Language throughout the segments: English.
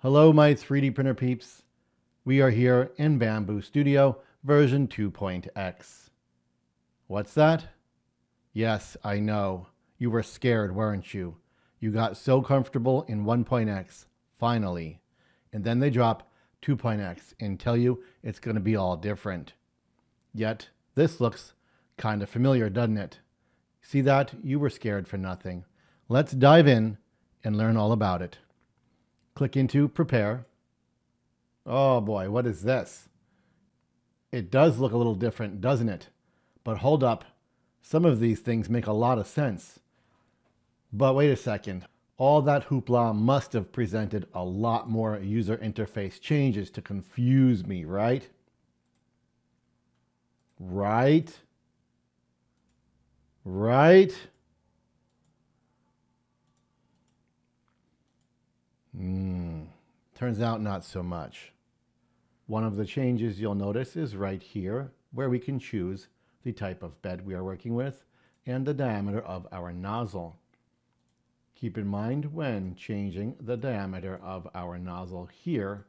Hello, my 3D printer peeps. We are here in Bambu Studio version 2.x. What's that? Yes, I know. You were scared, weren't you? You got so comfortable in 1.x, finally. And then they drop 2.x and tell you it's going to be all different. Yet, this looks kind of familiar, doesn't it? See that? You were scared for nothing. Let's dive in and learn all about it. Click into Prepare. Oh boy, what is this? It does look a little different, doesn't it? But hold up, some of these things make a lot of sense. But wait a second. All that hoopla must have presented a lot more user interface changes to confuse me, right? Right? Right? Turns out not so much. One of the changes you'll notice is right here, where we can choose the type of bed we are working with and the diameter of our nozzle. Keep in mind when changing the diameter of our nozzle here,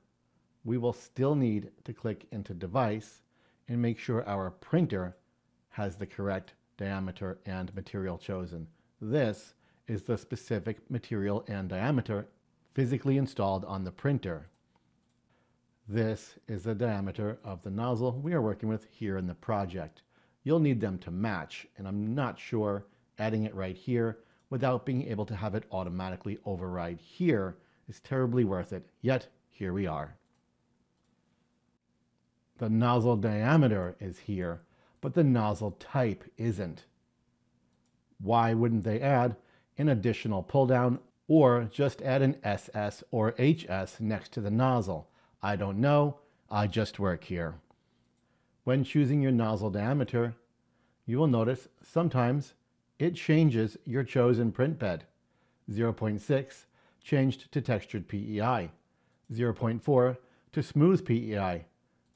we will still need to click into device and make sure our printer has the correct diameter and material chosen. This is the specific material and diameter physically installed on the printer. This is the diameter of the nozzle we are working with here in the project. You'll need them to match, and I'm not sure adding it right here without being able to have it automatically override here is terribly worth it, yet here we are. The nozzle diameter is here, but the nozzle type isn't. Why wouldn't they add an additional pull down or just add an SS or HS next to the nozzle? I don't know, I just work here. When choosing your nozzle diameter, you will notice sometimes it changes your chosen print bed. 0.6 changed to textured PEI, 0.4 to smooth PEI,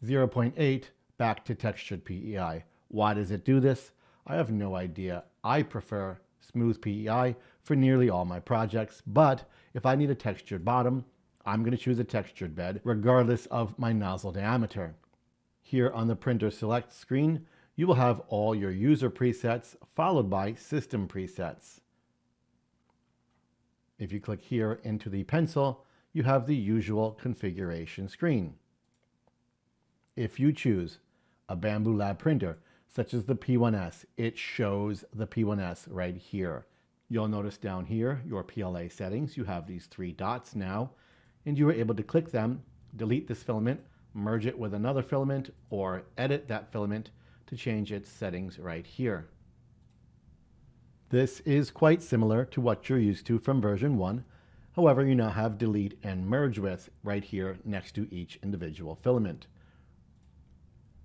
0.8 back to textured PEI. Why does it do this? I have no idea. I prefer smooth PEI for nearly all my projects, but if I need a textured bottom, I'm going to choose a textured bed regardless of my nozzle diameter. Here on the printer select screen, you will have all your user presets followed by system presets. If you click here into the pencil, you have the usual configuration screen. If you choose a Bambu Lab printer, such as the P1S, it shows the P1S right here. You'll notice down here, your PLA settings, you have these three dots now, and you are able to click them, delete this filament, merge it with another filament, or edit that filament to change its settings right here. This is quite similar to what you're used to from version 1. However, you now have delete and merge with right here next to each individual filament.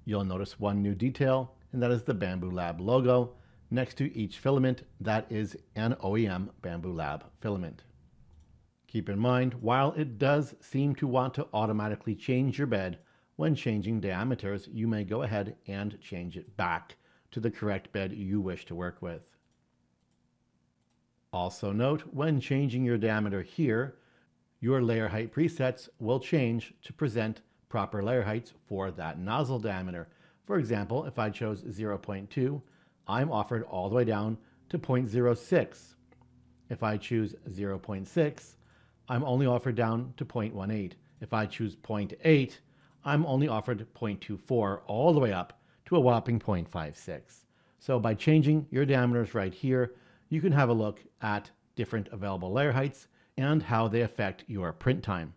You'll notice one new detail, and that is the Bambu Lab logo. Next to each filament, that is an OEM Bambu Lab filament. Keep in mind, while it does seem to want to automatically change your bed when changing diameters, you may go ahead and change it back to the correct bed you wish to work with. Also note, when changing your diameter here, your layer height presets will change to present proper layer heights for that nozzle diameter. For example, if I chose 0.2, I'm offered all the way down to 0.06. If I choose 0.6, I'm only offered down to 0.18. If I choose 0.8, I'm only offered 0.24 all the way up to a whopping 0.56. So by changing your diameters right here, you can have a look at different available layer heights and how they affect your print time.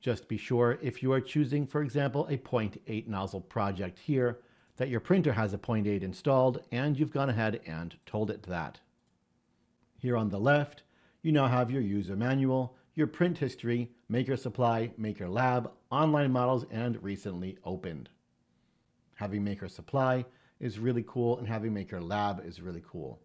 Just be sure if you are choosing, for example, a 0.8 nozzle project here, that your printer has a 0.8 installed and you've gone ahead and told it that. Here on the left, you now have your user manual, your print history, Maker Supply, Maker Lab, online models, and recently opened. Having Maker Supply is really cool and having Maker Lab is really cool.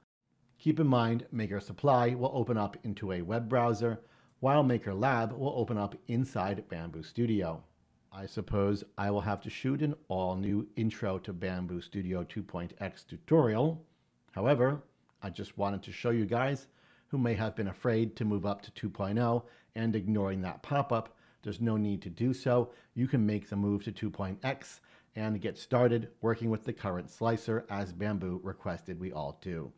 Keep in mind, Maker Supply will open up into a web browser, while Maker Lab will open up inside Bambu Studio. I suppose I will have to shoot an all new intro to Bambu Studio 2.x tutorial. However, I just wanted to show you guys who may have been afraid to move up to 2.0 and ignoring that pop-up there's no need to do so. You can make the move to 2.x and get started working with the current slicer as Bambu requested we all do.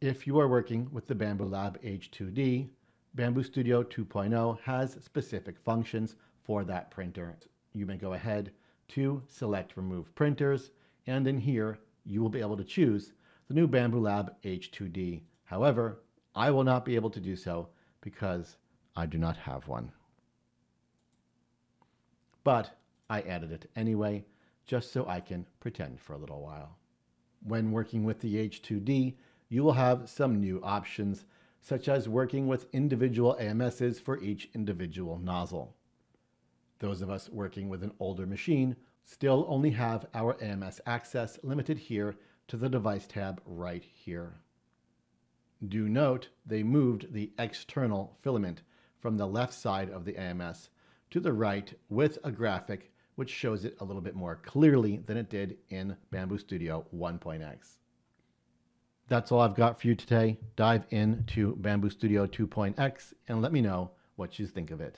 If you are working with the Bambu Lab H2D, Bambu Studio 2.0 has specific functions for that printer. You may go ahead to select Remove Printers, and in here you will be able to choose the new Bambu Lab H2D. However, I will not be able to do so because I do not have one. But I added it anyway, just so I can pretend for a little while. When working with the H2D, you will have some new options, such as working with individual AMSs for each individual nozzle. Those of us working with an older machine still only have our AMS access limited here to the device tab right here. Do note they moved the external filament from the left side of the AMS to the right with a graphic which shows it a little bit more clearly than it did in Bambu Studio 1.x. That's all I've got for you today. Dive into Bambu Studio 2.x and let me know what you think of it.